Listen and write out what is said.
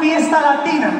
fiesta latina